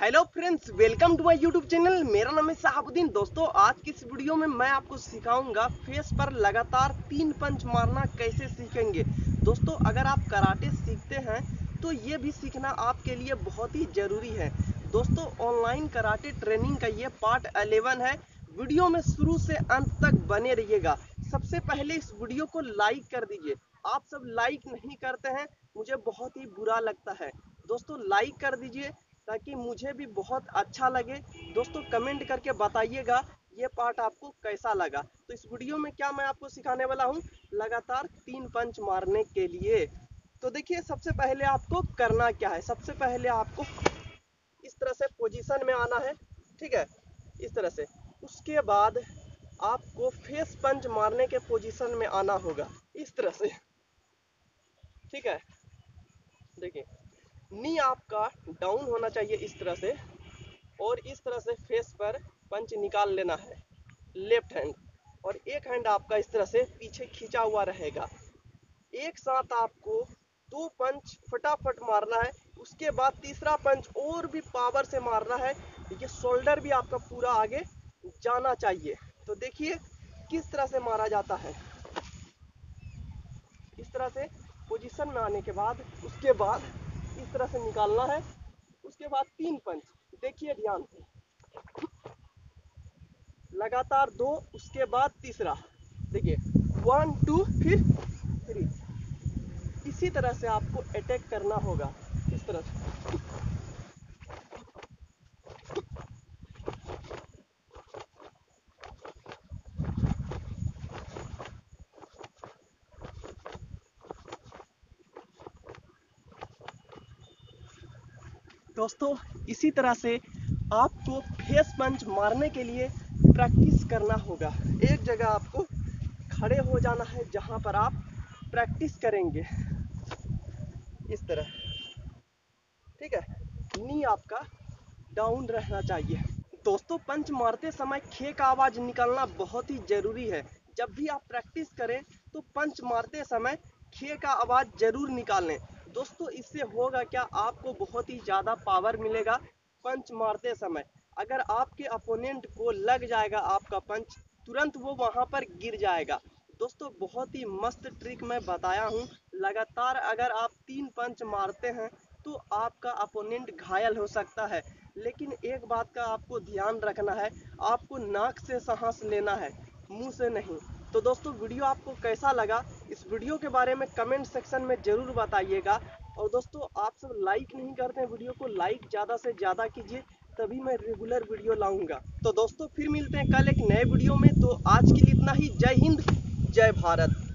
Hello friends welcome to my YouTube channel मेरा नाम है साहबुद्दीन दोस्तों, आज की इस वीडियो में मैं आपको सिखाऊँगा फेस पर लगातार तीन पंच मारना कैसे सीखेंगे। दोस्तों, अगर आप कराटे सीखते हैं तो ये भी सीखना आपके लिए बहुत ही ज़रूरी है। दोस्तों ऑनलाइन कराटे ट्रेनिंग का ये पार्ट 11 है। वीडियो में शुरू से अंत तक बने रहिएगा। सबसे पहले इस वीडियो को लाइक कर दीजिए। आप सब लाइक नहीं करते हैं, मुझे बहुत ही बुरा लगता है। दोस्तों लाइक कर दीजिए। ताकि मुझे भी बहुत अच्छा लगे। दोस्तों, कमेंट करके बताइएगा ये पार्ट आपको कैसा लगा। तो इस वीडियो में क्या मैं आपको सिखाने वाला हूँ? लगातार तीन पंच मारने के लिए। तो देखिए, सबसे पहले आपको करना क्या है? सबसे पहले आपको इस तरह से पोजीशन में आना है, ठीक है? इस तरह से। उसके बाद आपको फेस पंच मारने के पोजीशन में आना होगा। इस तरह से। ठीक है? देखिए। नी आपका डाउन होना चाहिए इस तरह से, और इस तरह से फेस पर पंच निकाल लेना है। लेफ़्ट हैंड और एक हैंड आपका इस तरह से पीछे खींचा हुआ रहेगा। एक साथ आपको दो पंच फटाफट मारना है, उसके बाद तीसरा पंच और भी पावर से मारना है ये शोल्डर भी आपका पूरा आगे जाना चाहिए। तो देखिए किस तरह से मारा जाता है। इस तरह से पोजीशन में आने के बाद, उसके बाद इस तरह से निकालना है। उसके बाद तीन पंच। देखिए ध्यान से। लगातार दो, उसके बाद तीसरा। देखिए वन टू फिर थ्री इसी तरह से आपको अटैक करना होगा। इस तरह से। दोस्तों, इसी तरह से आपको फेस पंच मारने के लिए प्रैक्टिस करना होगा। एक जगह आपको खड़े हो जाना है जहाँ पर आप प्रैक्टिस करेंगे। इस तरह। ठीक है? नी आपका डाउन रहना चाहिए। दोस्तों, पंच मारते समय खे का आवाज़ निकालना बहुत ही ज़रूरी है। जब भी आप प्रैक्टिस करें तो पंच मारते समय खे का आवाज़ ज़रूर निकालें। दोस्तों, इससे होगा क्या? आपको बहुत ही ज़्यादा पावर मिलेगा पंच मारते समय। अगर आपके अपोनेंट को लग जाएगा आपका पंच तुरंत वो वहाँ पर गिर जाएगा। दोस्तों, बहुत ही मस्त ट्रिक मैं बताया हूँ। लगातार अगर आप तीन पंच मारते हैं तो आपका अपोनेंट घायल हो सकता है। लेकिन एक बात का आपको ध्यान रखना है, आपको नाक से सांस लेना है, मुँह से नहीं। तो दोस्तों, वीडियो आपको कैसा लगा, इस वीडियो के बारे में कमेंट सेक्शन में ज़रूर बताइएगा। और दोस्तों, आप सब लाइक नहीं करते वीडियो को, लाइक ज़्यादा से ज़्यादा कीजिए, तभी मैं रेगुलर वीडियो लाऊँगा। तो दोस्तों, फिर मिलते हैं कल एक नए वीडियो में। तो आज के लिए इतना ही। जय हिंद, जय भारत।